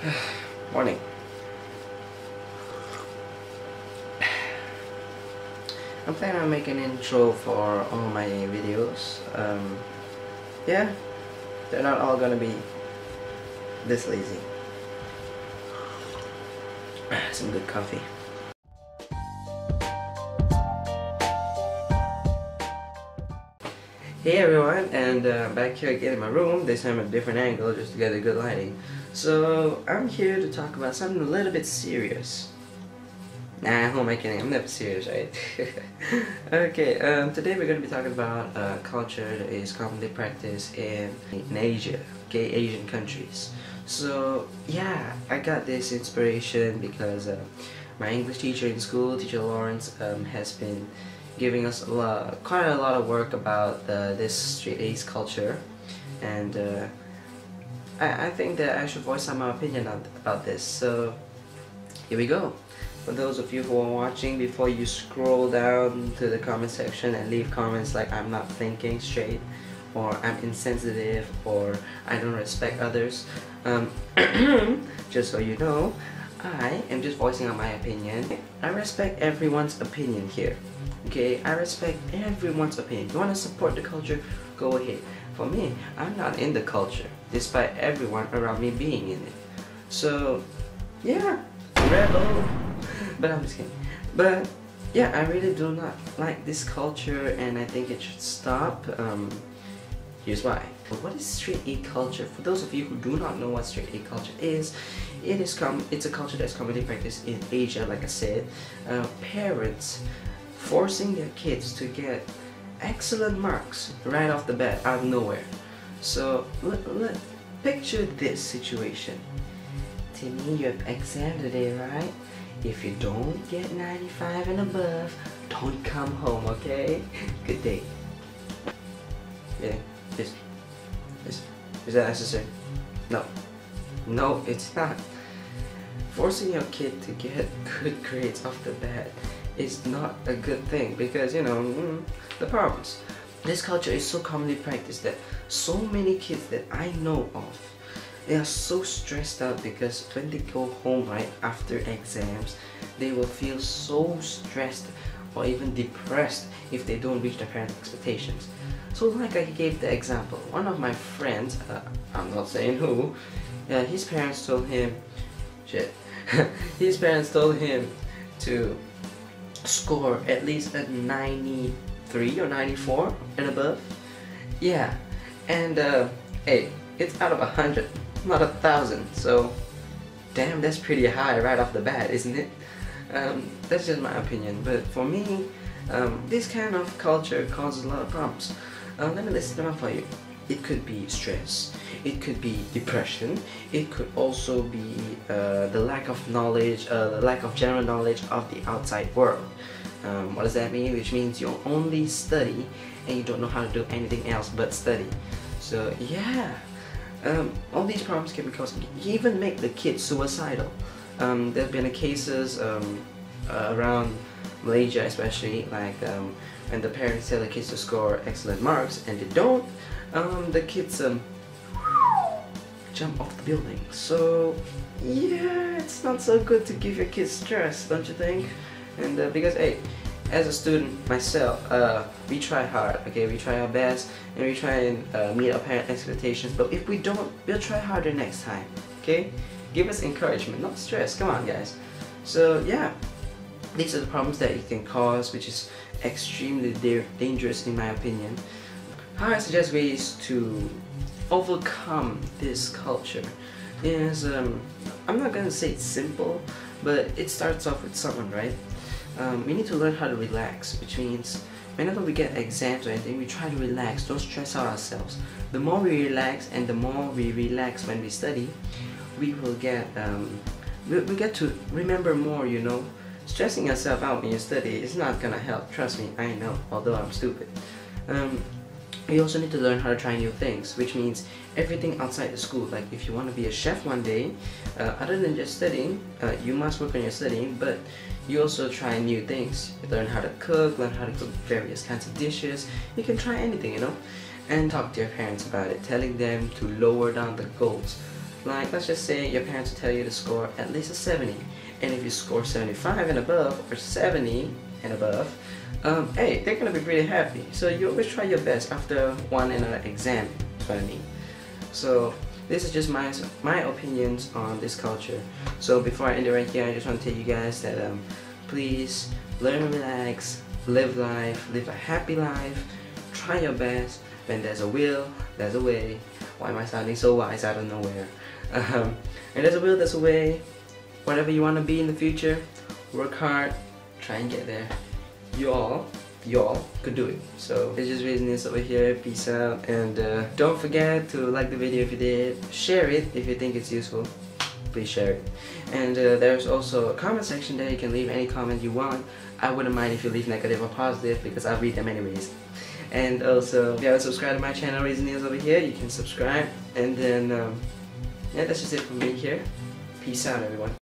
Morning. I'm planning on making an intro for all my videos. Um, yeah, they're not all gonna be this lazy. Some good coffee. Hey everyone, and uh, back here again in my room, this time at a different angle just to get a good lighting. So, I'm here to talk about something a little bit serious. Nah, who am I kidding? I'm never serious, right? okay, um, today we're going to be talking about uh, culture that is commonly practiced in, in Asia, okay, Asian countries. So, yeah, I got this inspiration because uh, my English teacher in school, teacher Lawrence, um, has been giving us a lot, quite a lot of work about uh, this straight A's culture and uh, I, I think that I should voice out my opinion on, about this so here we go for those of you who are watching before you scroll down to the comment section and leave comments like I'm not thinking straight or I'm insensitive or I don't respect others um, just so you know I am just voicing out my opinion I respect everyone's opinion here Okay, I respect everyone's opinion. You want to support the culture? Go ahead. For me, I'm not in the culture, despite everyone around me being in it. So, yeah, rebel. But I'm just kidding. But yeah, I really do not like this culture, and I think it should stop. Um, here's why. What is straight A culture? For those of you who do not know what straight A culture is, it is com it's a culture that's commonly practiced in Asia, like I said. Uh, parents forcing their kids to get excellent marks right off the bat out of nowhere. So let, picture this situation. Timmy, you have exam today, right? If you don't get 95 and above, don't come home, okay? Good day. Yeah, is, is, is that necessary? No. No, it's not. Forcing your kid to get good grades off the bat is not a good thing because you know mm, the problems. This culture is so commonly practiced that so many kids that I know of they are so stressed out because when they go home right after exams they will feel so stressed or even depressed if they don't reach their parents' expectations. So like I gave the example, one of my friends, uh, I'm not saying who, uh, his parents told him, shit, his parents told him to score at least a 93 or 94 and above. Yeah, and uh, hey, it's out of a hundred, not a thousand. So, damn, that's pretty high right off the bat, isn't it? Um, that's just my opinion. But for me, um, this kind of culture causes a lot of problems. Uh, let me list them up for you. It could be stress, it could be depression, it could also be uh, the lack of knowledge, uh, the lack of general knowledge of the outside world. Um, what does that mean? Which means you only study and you don't know how to do anything else but study. So yeah, um, all these problems can be caused, even make the kids suicidal. Um, there have been a cases um, uh, around Malaysia especially, like um, when the parents tell the kids to score excellent marks and they don't, um, the kids um, jump off the building. So yeah, it's not so good to give your kids stress, don't you think? And uh, because hey, as a student myself, uh, we try hard, okay? We try our best and we try and uh, meet our parent expectations. But if we don't, we'll try harder next time, okay? Give us encouragement, not stress. Come on, guys. So yeah, these are the problems that it can cause, which is extremely dangerous in my opinion. How I suggest ways to overcome this culture is, um, I'm not gonna say it's simple, but it starts off with someone, right? Um, we need to learn how to relax, which means whenever we get exams or anything, we try to relax, don't stress out ourselves. The more we relax and the more we relax when we study, we will get, um, we, we get to remember more, you know. Stressing yourself out when you study is not gonna help, trust me, I know, although I'm stupid. Um, we also need to learn how to try new things, which means everything outside the school. Like if you want to be a chef one day, uh, other than just studying, uh, you must work on your studying, but you also try new things. You learn how to cook, learn how to cook various kinds of dishes. You can try anything, you know? And talk to your parents about it, telling them to lower down the goals. Like, let's just say your parents tell you to score at least a 70. And if you score 75 and above, or 70 and above, um, hey, they're gonna be pretty happy. So you always try your best after one in an exam, that's what I mean. So this is just my my opinions on this culture. So before I end it right here, I just want to tell you guys that um, please learn and relax, live life, live a happy life, try your best. When there's a will, there's a way. Why am I sounding so wise out of nowhere? Um, and there's a will, there's a way. Whatever you want to be in the future, work hard, try and get there. You all y'all could do it. So it's just business over here. Peace out. And uh, don't forget to like the video if you did. Share it if you think it's useful. Please share it. And uh, there's also a comment section there. You can leave any comment you want. I wouldn't mind if you leave negative or positive because I read them anyways. And also, if you haven't subscribed to my channel, Raising Neils over here, you can subscribe. And then, um, yeah, that's just it from me here. Peace out, everyone.